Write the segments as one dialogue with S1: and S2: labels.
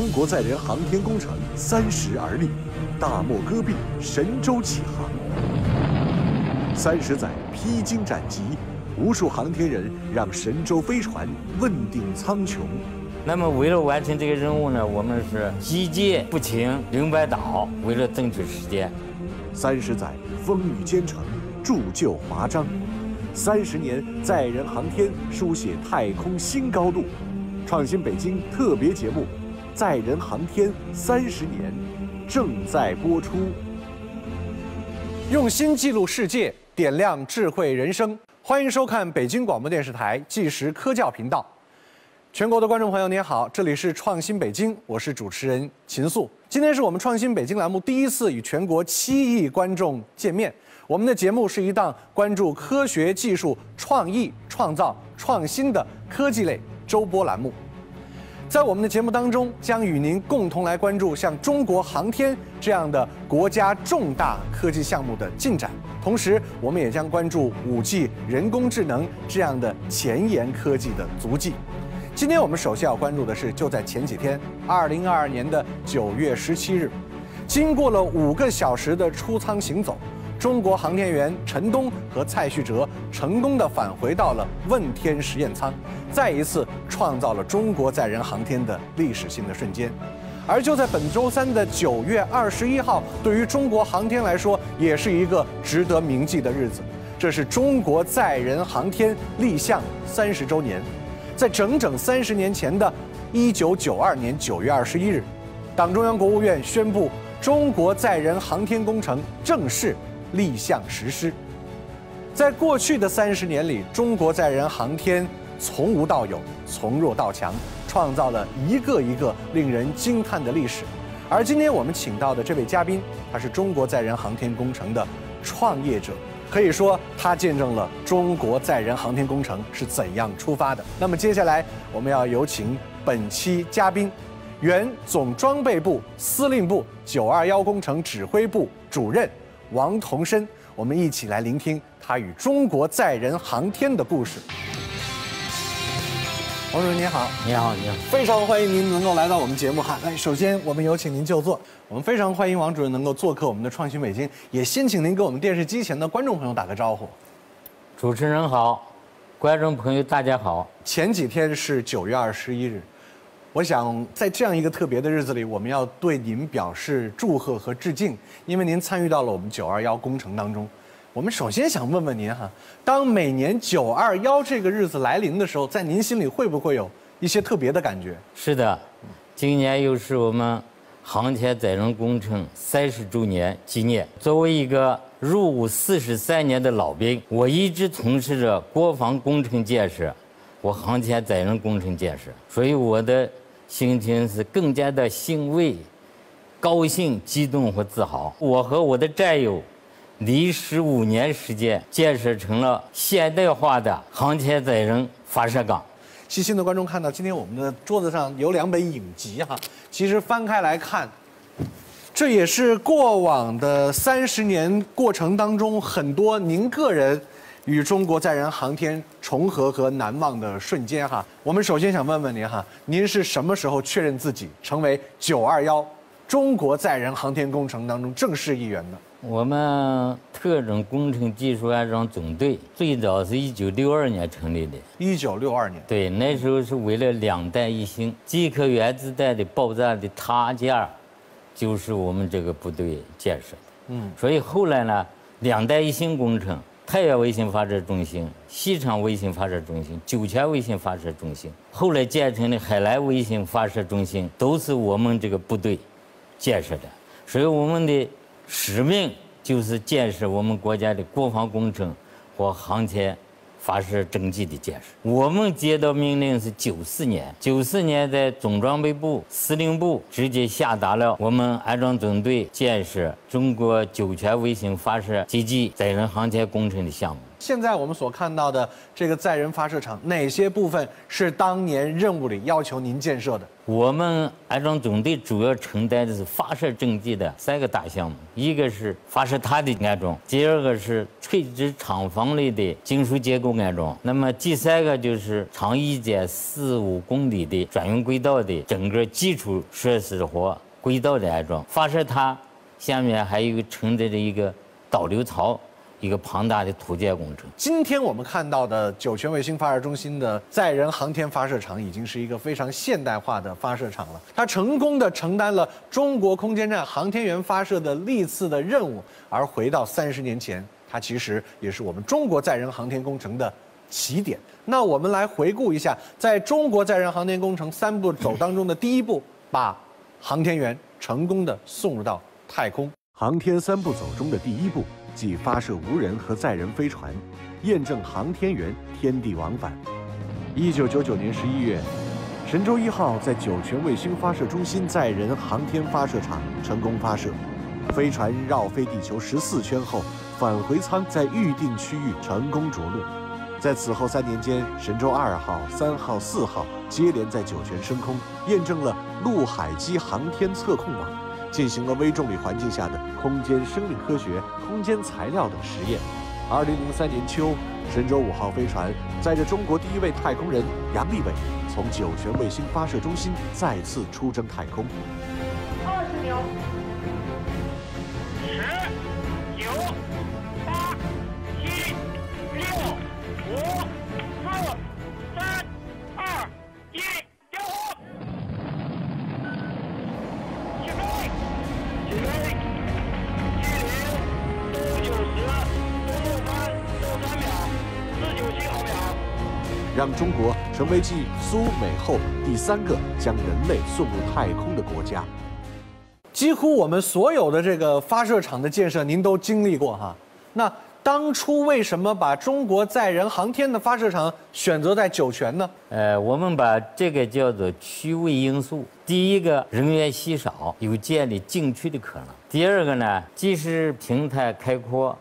S1: 中国载人航天工程三十而立，大漠戈壁，神州起航。三十载披荆斩棘，无数航天人让神舟飞船问鼎苍穹。
S2: 那么，为了完成这个任务呢，我们是击剑不停，零白倒，为了争取时间。
S1: 三十载风雨兼程，铸就华章。三十年载人航天，书写太空新高度。创新北京特别节目《载人航天三十年》正在播出。
S3: 用心记录世界，点亮智慧人生。欢迎收看北京广播电视台纪实科教频道。全国的观众朋友，您好，这里是创新北京，我是主持人秦素。今天是我们创新北京栏目第一次与全国七亿观众见面。我们的节目是一档关注科学技术、创意、创造、创新的科技类周播栏目。在我们的节目当中，将与您共同来关注像中国航天这样的国家重大科技项目的进展，同时我们也将关注五 G、人工智能这样的前沿科技的足迹。今天我们首先要关注的是，就在前几天，二零二二年的九月十七日，经过了五个小时的出舱行走，中国航天员陈冬和蔡旭哲成功的返回到了问天实验舱，再一次创造了中国载人航天的历史性的瞬间。而就在本周三的九月二十一号，对于中国航天来说，也是一个值得铭记的日子，这是中国载人航天立项三十周年。在整整三十年前的1992年9月21日，党中央、国务院宣布中国载人航天工程正式立项实施。在过去的三十年里，中国载人航天从无到有，从弱到强，创造了一个一个令人惊叹的历史。而今天我们请到的这位嘉宾，他是中国载人航天工程的创业者。可以说，他见证了中国载人航天工程是怎样出发的。那么，接下来我们要有请本期嘉宾，原总装备部司令部九二幺工程指挥部主任王同申，我们一起来聆听他与中国载人航天的故事。王主任您好，
S2: 你好，你好，
S3: 非常欢迎您能够来到我们节目哈。来，首先我们有请您就座。我们非常欢迎王主任能够做客我们的创新北京，也先请您给我们电视机前的观众朋友打个招呼。
S2: 主持人好，观众朋友大家好。
S3: 前几天是九月二十一日，我想在这样一个特别的日子里，我们要对您表示祝贺和致敬，因为您参与到了我们九二幺工程当中。我们首先想问问您哈，当每年九二幺这个日子来临的时候，在您心里会不会有一些特别的感觉？
S2: 是的，今年又是我们航天载人工程三十周年纪念。作为一个入伍四十三年的老兵，我一直从事着国防工程建设我航天载人工程建设，所以我的心情是更加的欣慰、高兴、激动和自豪。我和我的战友。历时五年时间，建设成了现代化的航天载人发射港。
S3: 细心的观众看到，今天我们的桌子上有两本影集哈。其实翻开来看，这也是过往的三十年过程当中很多您个人与中国载人航天重合和难忘的瞬间哈。我们首先想问问您哈，您是什么时候确认自己成为九二幺中国载人航天工程当中正式一员的？
S2: 我们特种工程技术安装总队最早是一九六二年成立的。
S3: 一九六二年，
S2: 对，那时候是为了两弹一星，几颗原子弹的爆炸的塔架，就是我们这个部队建设的。嗯，所以后来呢，两弹一星工程、太原卫星发射中心、西昌卫星发射中心、酒泉卫星发射中心，后来建成的海南卫星发射中心，都是我们这个部队建设的。所以我们的。使命就是建设我们国家的国防工程和航天发射整机的建设。我们接到命令是九四年，九四年在总装备部司令部直接下达了我们安装总队建设中国酒泉卫星发射基地载人航天工程的项目。
S3: 现在我们所看到的这个载人发射场，哪些部分是当年任务里要求您建设的？
S2: 我们安装总队主要承担的是发射阵地的三个大项目，一个是发射塔的安装，第二个是垂直厂房类的金属结构安装，那么第三个就是长一点四五公里的专用轨道的整个基础设施和轨道的安装。发射塔下面还有承载着一个导流槽。一个庞大的土建工程。
S3: 今天我们看到的酒泉卫星发射中心的载人航天发射场，已经是一个非常现代化的发射场了。它成功的承担了中国空间站航天员发射的历次的任务。而回到三十年前，它其实也是我们中国载人航天工程的起点。那我们来回顾一下，在中国载人航天工程三步走当中的第一步，把航天员成功的送入到太空。
S1: 航天三步走中的第一步。即发射无人和载人飞船，验证航天员天地往返。一九九九年十一月，神舟一号在酒泉卫星发射中心载人航天发射场成功发射，飞船绕飞地球十四圈后，返回舱在预定区域成功着陆。在此后三年间，神舟二号、三号、四号接连在酒泉升空，验证了陆海基航天测控网。进行了微重力环境下的空间生命科学、空间材料等实验。二零零三年秋，神舟五号飞船载着中国第一位太空人杨利伟，从酒泉卫星发射中心再次出征太空。二十秒，让中国成为继苏美后第三个将人类送入太空的国家。
S3: 几乎我们所有的这个发射场的建设，您都经历过哈。那当初为什么把中国载人航天的发射场选择在酒泉呢？
S2: 呃，我们把这个叫做区位因素。第一个，人员稀少，有建立禁区的可能；第二个呢，既是平台开阔，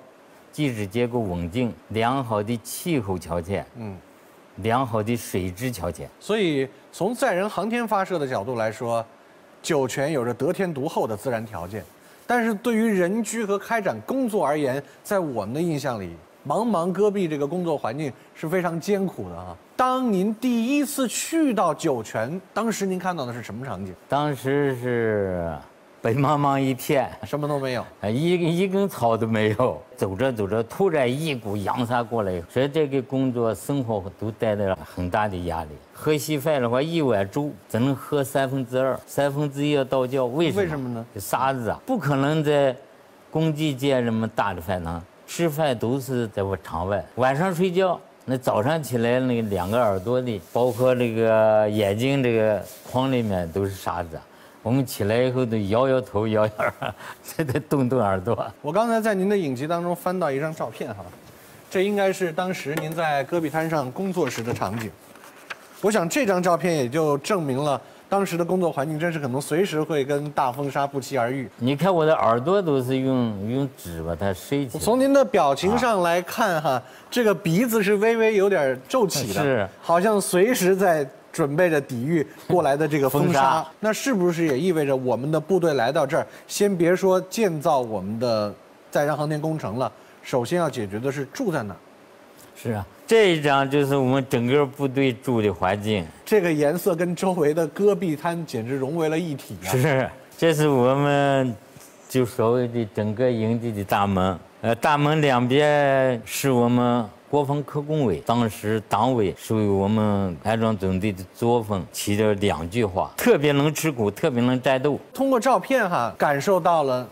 S2: 地质结构稳定，良好的气候条件。嗯。良好的水质条件，
S3: 所以从载人航天发射的角度来说，酒泉有着得天独厚的自然条件。但是对于人居和开展工作而言，在我们的印象里，茫茫戈壁这个工作环境是非常艰苦的啊。当您第一次去到酒泉，当时您看到的是什么场景？
S2: 当时是。白茫茫一片，
S3: 什么都没有，
S2: 一一根草都没有。走着走着，突然一股扬沙过来，所以这个工作生活都带来了很大的压力。喝稀饭的话，一碗粥只能喝三分之二，三分之一要倒掉。为什么？
S3: 为什么呢？
S2: 沙子啊，不可能在工地建这么大的饭堂，吃饭都是在我场外。晚上睡觉，那早上起来，那两个耳朵里，包括那个眼睛这个框里面都是沙子。我们起来以后得摇摇头，摇摇，还得动动耳朵。
S3: 我刚才在您的影集当中翻到一张照片哈，这应该是当时您在戈壁滩上工作时的场景。我想这张照片也就证明了当时的工作环境真是可能随时会跟大风沙不期而遇。
S2: 你看我的耳朵都是用用纸把它塞起。
S3: 从您的表情上来看哈，这个鼻子是微微有点皱起的，
S2: 是，
S3: 好像随时在。准备着抵御过来的这个风沙，那是不是也意味着我们的部队来到这儿，先别说建造我们的载人航天工程了，首先要解决的是住在哪？
S2: 是啊，这一张就是我们整个部队住的环境。
S3: 这个颜色跟周围的戈壁滩简直融为了一体啊！
S2: 是，这是我们就所谓的整个营地的大门，呃，大门两边是我们。国防科工委当时党委属于我们安装总队的作风，提了两句话：特别能吃苦，特别能战斗。
S3: 通过照片哈，感受到了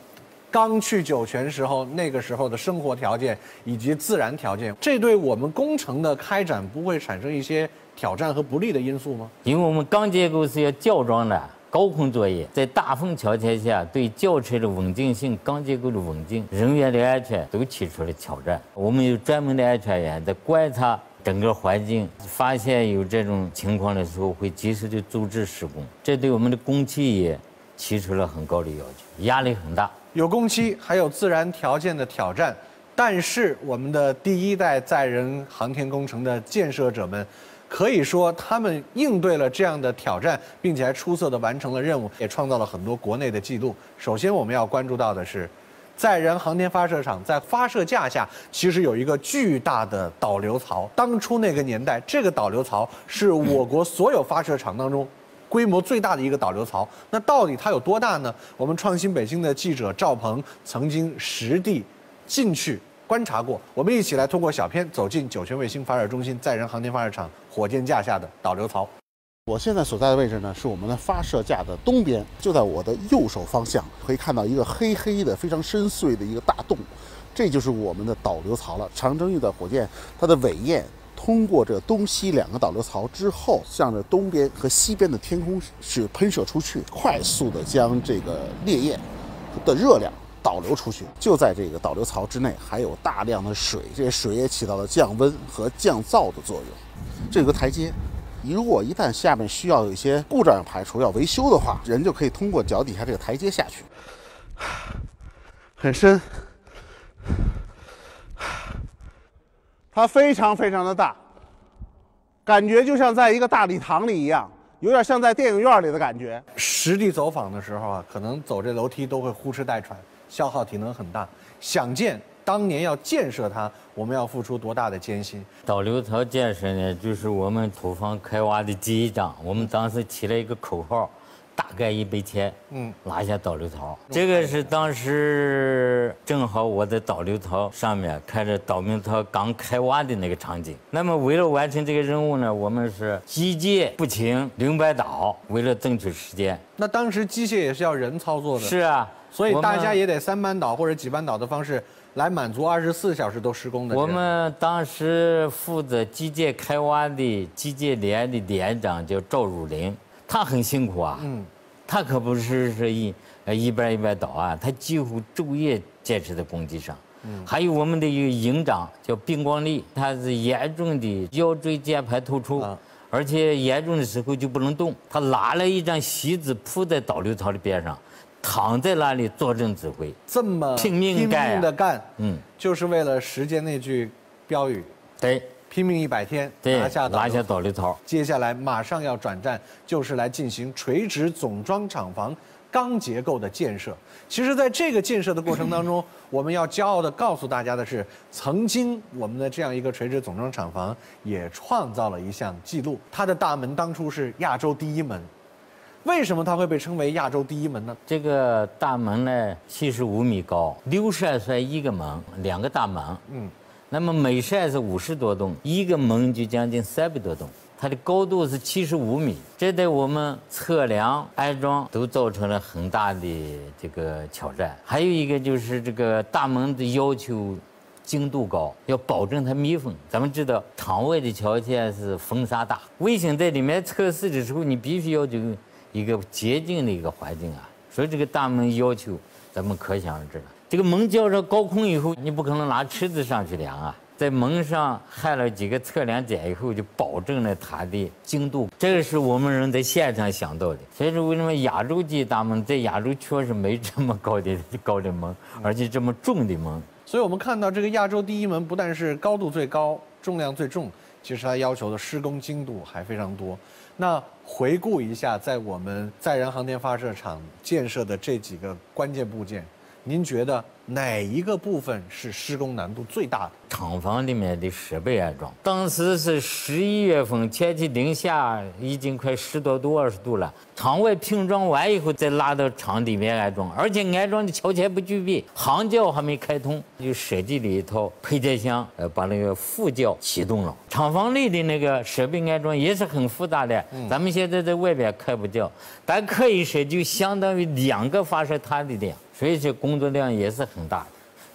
S3: 刚去酒泉时候那个时候的生活条件以及自然条件，这对我们工程的开展不会产生一些挑战和不利的因素吗？
S2: 因为我们钢结构是要吊装的。高空作业，在大风条件下，对轿车的稳定性、钢结构的稳定、人员的安全都提出了挑战。我们有专门的安全员在观察整个环境，发现有这种情况的时候，会及时的阻止施工。这对我们的工期也提出了很高的要求，压力很大。
S3: 有工期，还有自然条件的挑战，但是我们的第一代载人航天工程的建设者们，可以说他们应对了这样的挑战，并且还出色的完成了任务，也创造了很多国内的记录。首先我们要关注到的是。载人航天发射场在发射架下，其实有一个巨大的导流槽。当初那个年代，这个导流槽是我国所有发射场当中 规模最大的一个导流槽。那到底它有多大呢？我们创新北京的记者赵鹏曾经实地进去观察过。我们一起来通过小片走进酒泉卫星发射中心载人航天发射场火箭架下的导流槽。
S4: 我现在所在的位置呢，是我们的发射架的东边，就在我的右手方向，可以看到一个黑黑的、非常深邃的一个大洞，这就是我们的导流槽了。长征一的火箭，它的尾焰通过这东西两个导流槽之后，向着东边和西边的天空是喷射出去，快速的将这个烈焰的热量导流出去。就在这个导流槽之内，还有大量的水，这些水也起到了降温和降噪的作用。这有个台阶。如果一旦下面需要有一些故障要排除、要维修的话，人就可以通过脚底下这个台阶下去，很深，它非常非常的大，感觉就像在一个大礼堂里一样，有点像在电影院里的感觉。
S3: 实地走访的时候啊，可能走这楼梯都会呼哧带喘，消耗体能很大，想见。当年要建设它，我们要付出多大的艰辛？
S2: 导流槽建设呢，就是我们土方开挖的第一仗。我们当时起了一个口号，大概一百天，嗯，拿下导流槽。这个是当时正好我在导流槽上面看着导明槽刚开挖的那个场景。那么为了完成这个任务呢，我们是机械不停，零摆倒，为了争取时间。
S3: 那当时机械也是要人操作的。
S2: 是啊，
S3: 所以大家也得三班倒或者几班倒的方式。来满足二十四小时都施工的。
S2: 我们当时负责机械开挖的机械连的连长叫赵汝林，他很辛苦啊。嗯，他可不是是一呃一边一边倒啊，他几乎昼夜坚持在工地上。嗯，还有我们的一个营长叫并光利，他是严重的腰椎间盘突出，而且严重的时候就不能动，他拿了一张席子铺在导流槽的边上。躺在那里坐镇指挥，
S3: 这么拼命的干，嗯，就是为了实践那句标语，
S2: 对，
S3: 拼命一百天，
S2: 拿下拿下导流槽。
S3: 接下来马上要转战，就是来进行垂直总装厂房钢结构的建设。其实，在这个建设的过程当中，我们要骄傲的告诉大家的是，曾经我们的这样一个垂直总装厂房也创造了一项记录，它的大门当初是亚洲第一门。为什么它会被称为亚洲第一门呢？
S2: 这个大门呢，七十五米高，六扇算一个门，两个大门。嗯，那么每扇是五十多栋，一个门就将近三百多栋。它的高度是七十五米，这对我们测量安装都造成了很大的这个挑战。还有一个就是这个大门的要求精度高，要保证它密封。咱们知道场外的条件是风沙大，卫星在里面测试的时候，你必须要求。一个洁净的一个环境啊，所以这个大门要求，咱们可想而知了。这个门交上高空以后，你不可能拿尺子上去量啊，在门上焊了几个测量点以后，就保证了它的精度。这个是我们人在现场想到的。所以说，为什么亚洲级大门在亚洲确实没这么高的高的门，而且这么重的门？
S3: 所以我们看到这个亚洲第一门不但是高度最高、重量最重，其实它要求的施工精度还非常多。那回顾一下，在我们载人航天发射场建设的这几个关键部件，您觉得？哪一个部分是施工难度最大的？
S2: 厂房里面的设备安装，当时是十一月份，天气零下已经快十多度、二十度了。厂外拼装完以后，再拉到厂里面安装，而且安装的条件不具备，航教还没开通，就设计了一套配电箱，呃，把那个副教启动了。厂房内的那个设备安装也是很复杂的，咱们现在在外边开不掉，但可以说就相当于两个发射塔的量。所以这工作量也是很大的，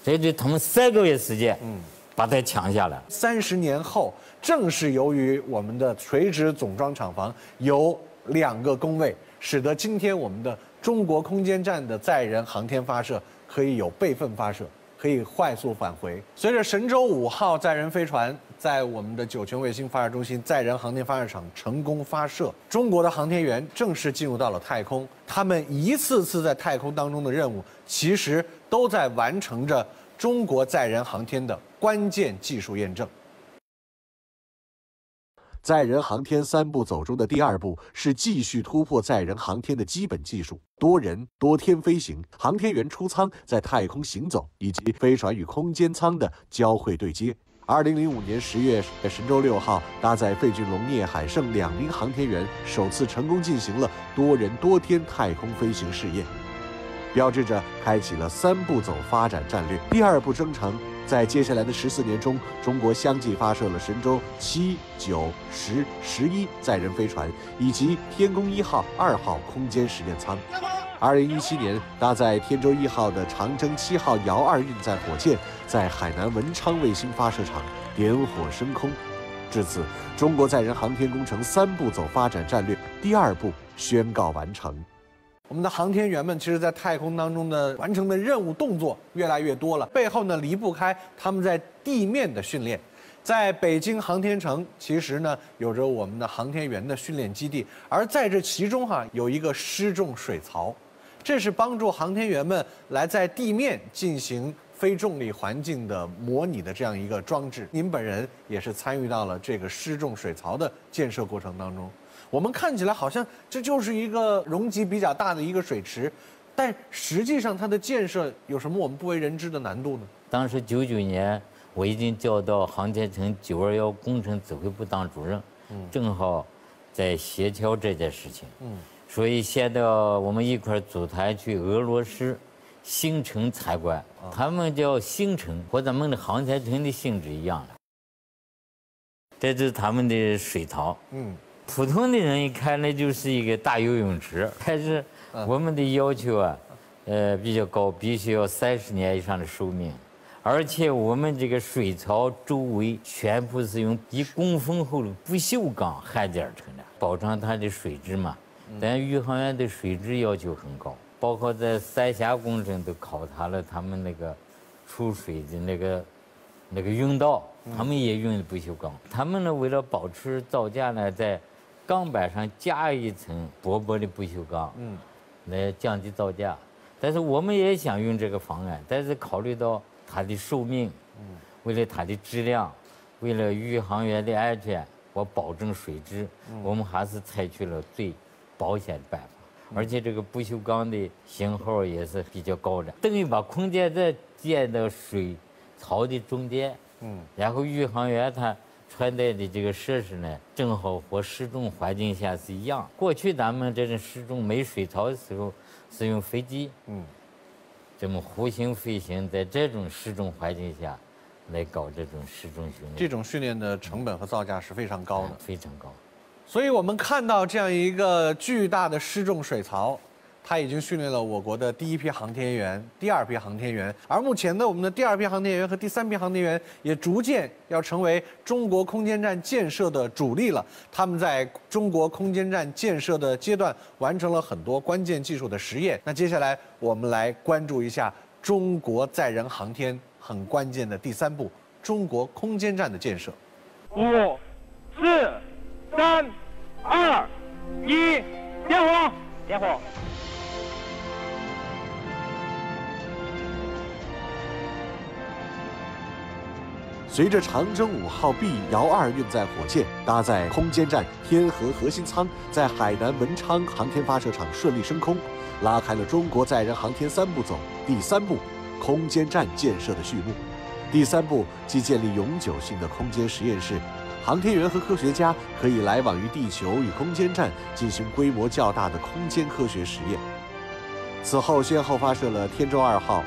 S2: 所以就他们三个月时间，嗯，把它抢下来。
S3: 三十年后，正是由于我们的垂直总装厂房有两个工位，使得今天我们的中国空间站的载人航天发射可以有备份发射。可以快速返回。随着神舟五号载人飞船在我们的酒泉卫星发射中心载人航天发射场成功发射，中国的航天员正式进入到了太空。他们一次次在太空当中的任务，其实都在完成着中国载人航天的关键技术验证。
S1: 载人航天三步走中的第二步是继续突破载人航天的基本技术，多人多天飞行，航天员出舱在太空行走，以及飞船与空间舱的交会对接。二零零五年十月，神舟六号搭载费俊龙、聂海胜两名航天员首次成功进行了多人多天太空飞行试验，标志着开启了三步走发展战略。第二步征程。在接下来的十四年中，中国相继发射了神舟七、九、十、十一载人飞船，以及天宫一号、二号空间实验舱。二零一七年，搭载天舟一号的长征七号遥二运载火箭在海南文昌卫星发射场点火升空。至此，中国载人航天工程三步走发展战略第二步宣告完成。
S3: 我们的航天员们，其实，在太空当中的完成的任务动作越来越多了，背后呢离不开他们在地面的训练。在北京航天城，其实呢有着我们的航天员的训练基地，而在这其中哈有一个失重水槽，这是帮助航天员们来在地面进行非重力环境的模拟的这样一个装置。您本人也是参与到了这个失重水槽的建设过程当中。我们看起来好像这就是一个容积比较大的一个水池，但实际上它的建设有什么我们不为人知的难度呢？
S2: 当时九九年，我已经调到航天城九二幺工程指挥部当主任，正好在协调这件事情。嗯，所以现在我们一块组团去俄罗斯星城参观，他们叫星城，和咱们的航天城的性质一样的。这就是他们的水槽。嗯。普通的人一看，那就是一个大游泳池。但是我们的要求啊，呃比较高，必须要三十年以上的寿命，而且我们这个水槽周围全部是用一公分厚的不锈钢焊接而成的，保障它的水质嘛。咱宇航员对水质要求很高，包括在三峡工程都考察了他们那个出水的那个那个运道，他们也用的不锈钢。他们呢，为了保持造价呢，在钢板上加一层薄薄的不锈钢，嗯，来降低造价。但是我们也想用这个方案，但是考虑到它的寿命，嗯，为了它的质量，为了宇航员的安全，我保证水质，我们还是采取了最保险的办法。而且这个不锈钢的型号也是比较高的，等于把空间站建到水槽的中间，嗯，然后宇航员他。穿戴的这个设施呢，正好和失重环境下是一样。过去咱们这种失重没水槽的时候，是用飞机，嗯，这么弧形飞行，在这种失重环境下，来搞这种失重训练。
S3: 这种训练的成本和造价是非常高的，
S2: 非常高。
S3: 所以我们看到这样一个巨大的失重水槽。它已经训练了我国的第一批航天员、第二批航天员，而目前呢，我们的第二批航天员和第三批航天员也逐渐要成为中国空间站建设的主力了。他们在中国空间站建设的阶段完成了很多关键技术的实验。那接下来我们来关注一下中国载人航天很关键的第三步——中国空间站的建设。
S5: 五、四、三、二、一，点火！点火！
S1: 随着长征五号 B 遥二运载火箭搭载空间站天河核心舱在海南文昌航天发射场顺利升空，拉开了中国载人航天三步走第三步空间站建设的序幕。第三步即建立永久性的空间实验室，航天员和科学家可以来往于地球与空间站进行规模较大的空间科学实验。此后，先后发射了天舟二号、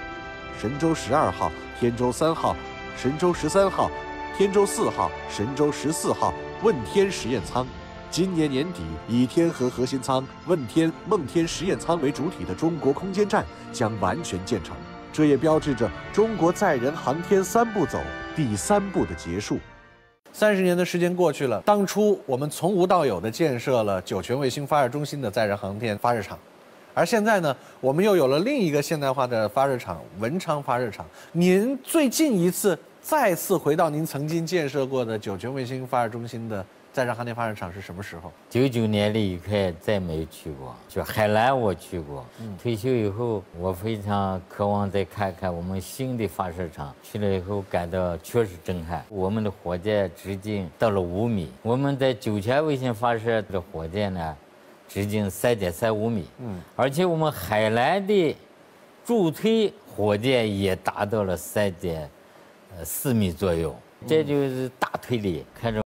S1: 神舟十二号、天舟三号。神舟十三号、天舟四号、神舟十四号问天实验舱，今年年底以天河核心舱、问天、梦天实验舱为主体的中国空间站将完全建成，这也标志着中国载人航天三步走第三步的结束。
S3: 三十年的时间过去了，当初我们从无到有的建设了酒泉卫星发射中心的载人航天发射场。而现在呢，我们又有了另一个现代化的发射场——文昌发射场。您最近一次再次回到您曾经建设过的酒泉卫星发射中心的载人航天发射场是什么时候？
S2: 九九年离开，再没去过。就海南我去过。嗯，退休以后，我非常渴望再看看我们新的发射场。去了以后，感到确实震撼。我们的火箭直径到了五米，我们在酒泉卫星发射的火箭呢，直径三点三五米。嗯，而且我们海南的助推火箭也达到了三点呃四米左右，这就是大推力，看着。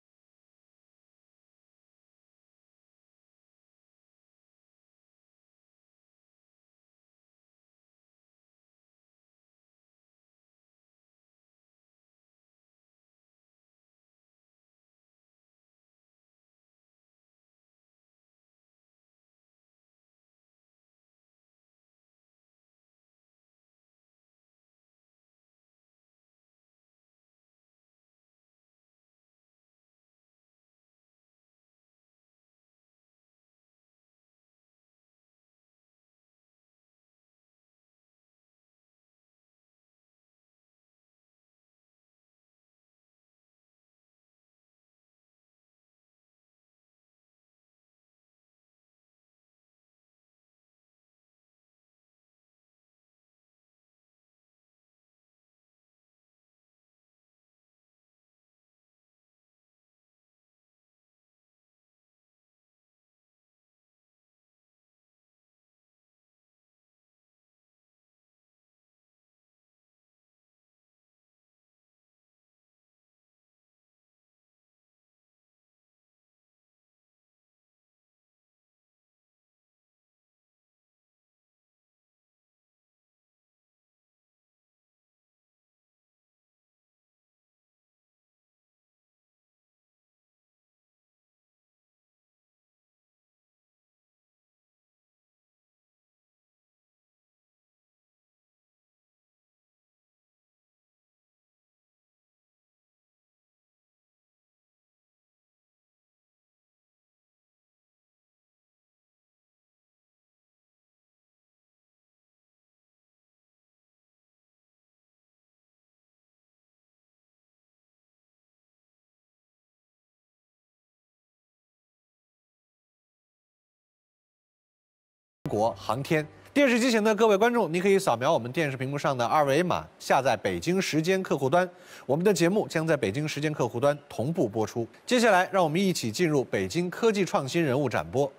S3: 国航天电视机前的各位观众，您可以扫描我们电视屏幕上的二维码，下载北京时间客户端。我们的节目将在北京时间客户端同步播出。接下来，让我们一起进入北京科技创新人物展播。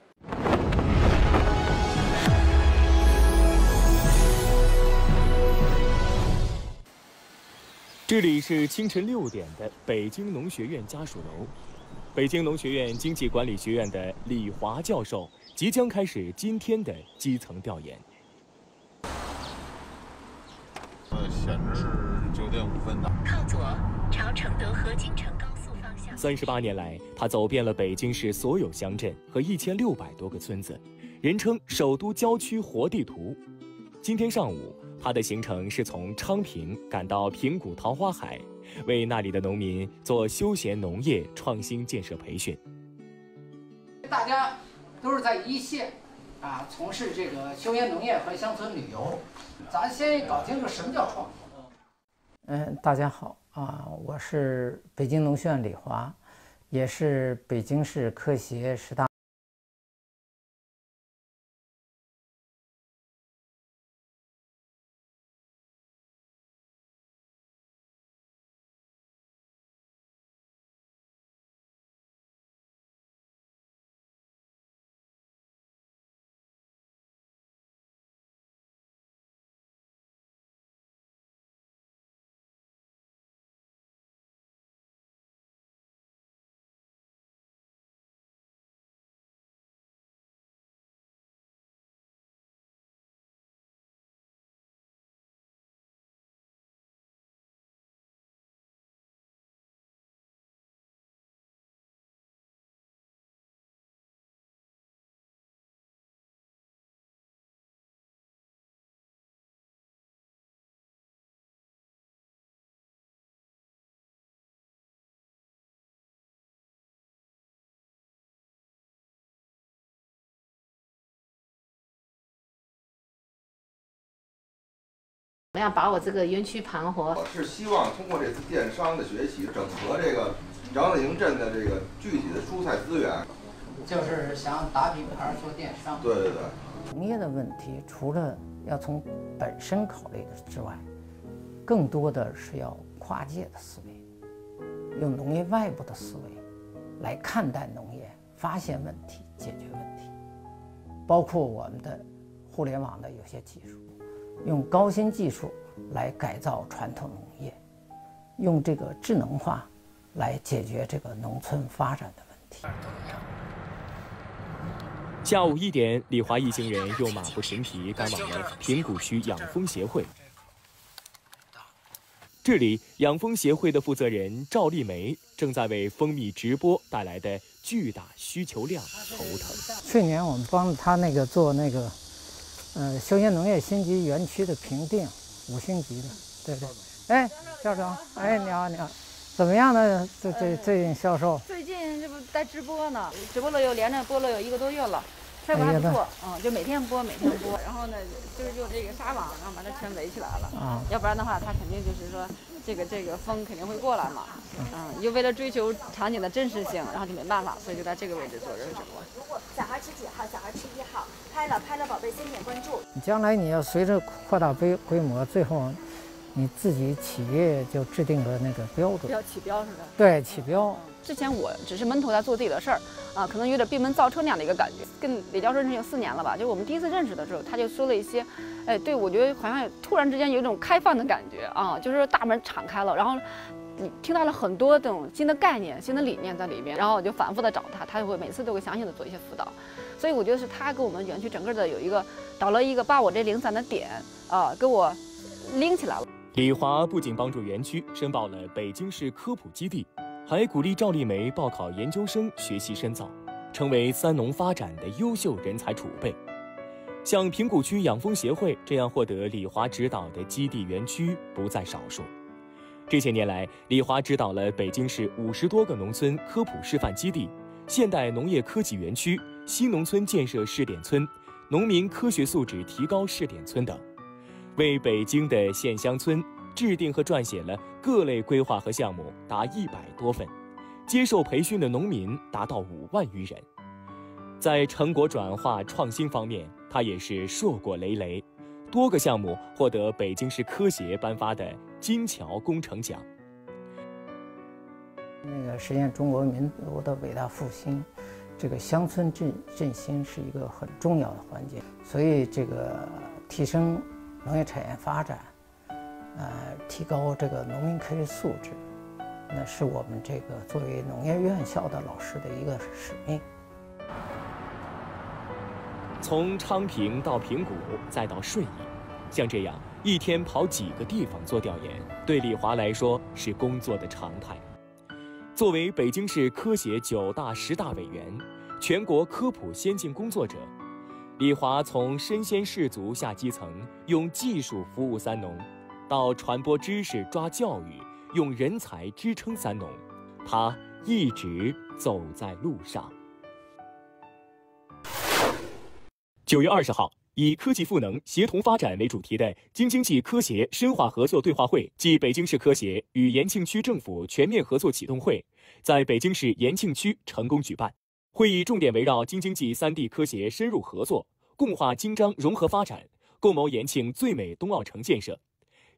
S6: 这里是清晨六点的北京农学院家属楼，北京农学院经济管理学院的李华教授。即将开始今天的基层调研。
S7: 呃，显示九点五分的。
S8: 靠左，朝承德河京城高速方向。
S6: 三十八年来，他走遍了北京市所有乡镇和一千六百多个村子，人称“首都郊区活地图”。今天上午，他的行程是从昌平赶到平谷桃花海，为那里的农民做休闲农业创新建设培训。
S9: 大家。都是在一线，啊，从事这个休闲农业和乡村旅游。咱先搞清楚什么叫创业。嗯，大家好啊，我是北京农学院李华，也是北京市科协十大。
S10: 么样把我这个园区盘活？
S11: 我是希望通过这次电商的学习，整合这个
S10: 杨子营镇的这个具体的蔬菜资源，
S9: 就是想打品牌做电商。
S10: 对对对。
S9: 农业的问题，除了要从本身考虑的之外，更多的是要跨界的思维，用农业外部的思维来看待农业，发现问题，解决问题。包括我们的互联网的有些技术，用高新技术来改造传统农业，用这个智能化来解决这个农村发展的问题。
S6: 下午一点，李华一行人又马不停蹄赶往了平谷区养蜂协会。这里，养蜂协会的负责人赵丽梅正在为蜂蜜直播带来的巨大需求量头疼。
S9: 去年我们帮他那个做那个，呃，休闲农业星级园区的评定，五星级的，对不对。哎，校长，哎，你好，你好，怎么样呢？这这最近销售？
S11: 最近这不在直播呢，直播了又连着播了有一个多月了。效果还不错，嗯，就每天播，每天播，然后呢，就是用这个纱网，然后把它全围起来了，啊，要不然的话，它肯定就是说，这个这个风肯定会过来嘛，嗯，又为了追求场景的真实性，然后就没办法，所以就在这个位置做这个直播。如果小孩吃几号，小孩吃一号，拍了拍了，宝贝先点关注。
S9: 你将来你要随着扩大规规模，最后，你自己企业就制定了那个标准，
S11: 要起标是吧？
S9: 对，起标。
S11: 之前我只是闷头在做自己的事儿，啊，可能有点闭门造车那样的一个感觉。跟李教授认识有四年了吧？就我们第一次认识的时候，他就说了一些，哎，对我觉得好像突然之间有一种开放的感觉啊，就是大门敞开了，然后你听到了很多这种新的概念、新的理念在里面，然后我就反复的找他，他就会每次都会详细的做一些辅导。所以我觉得是他给我们园区整个的有一个导了一个把我这零散的点啊给我拎起来了。
S6: 李华不仅帮助园区申报了北京市科普基地。还鼓励赵丽梅报考研究生学习深造，成为三农发展的优秀人才储备。像平谷区养蜂协会这样获得李华指导的基地园区不在少数。这些年来，李华指导了北京市五十多个农村科普示范基地、现代农业科技园区、新农村建设试点村、农民科学素质提高试点村等，为北京的县乡村。制定和撰写了各类规划和项目达一百多份，接受培训的农民达到五万余人。在成果转化创新方面，他也是硕果累累，多个项目获得北京市科协颁发的金桥工程奖。
S9: 那个实现中国民族的伟大复兴，这个乡村振振兴是一个很重要的环节，所以这个提升农业产业发展。呃，提高这个农民科学素质，那是我们这个作为农业院校的老师的一个使命。
S6: 从昌平到平谷，再到顺义，像这样一天跑几个地方做调研，对李华来说是工作的常态。作为北京市科协九大十大委员，全国科普先进工作者，李华从身先士卒下基层，用技术服务三农。到传播知识、抓教育，用人才支撑三农，他一直走在路上。九月二十号，以科技赋能、协同发展为主题的京津冀科协深化合作对话会暨北京市科协与延庆区政府全面合作启动会在北京市延庆区成功举办。会议重点围绕京津冀三地科协深入合作，共话京张融合发展，共谋延庆最美冬奥城建设。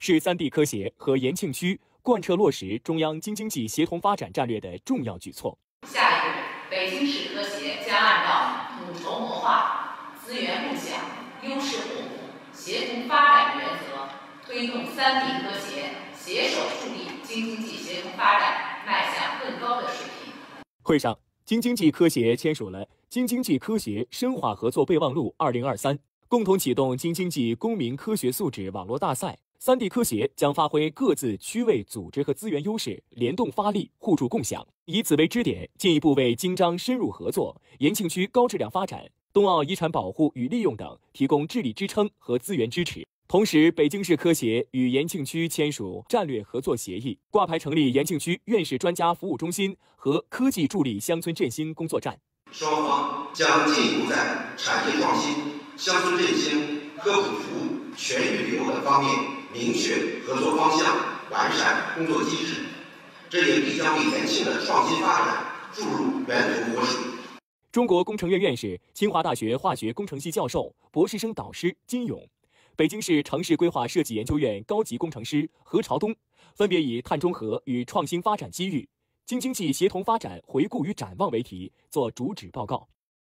S6: 是三地科协和延庆区贯彻落实中央京津冀协同发展战略的重要举措。
S12: 下一步，北京市科协将按照统筹谋划、资源共享、优势互补、协同发展的原则，推动三地科协携手助力京津冀协同发展迈向更高的水平。
S6: 会上，京津冀科协签署了《京津冀科协深化合作备忘录（二零二三）》，共同启动京津冀公民科学素质网络大赛。三地科协将发挥各自区位组织和资源优势，联动发力，互助共享，以此为支点，进一步为京张深入合作、延庆区高质量发展、冬奥遗产保护与利用等提供智力支撑和资源支持。同时，北京市科协与延庆区签署战略合作协议，挂牌成立延庆区院士专家服务中心和科技助力乡村振兴工作站。
S13: 双方将进一步在产业创新、乡村振兴、科普服务全域旅游等方面。明确合作方向，完善工作机制。这也必将为年轻的创新发展注入源头活水。
S6: 中国工程院院士、清华大学化学工程系教授、博士生导师金勇，北京市城市规划设计研究院高级工程师何朝东，分别以“碳中和与创新发展机遇”“京津冀协同发展回顾与展望”为题作主旨报告。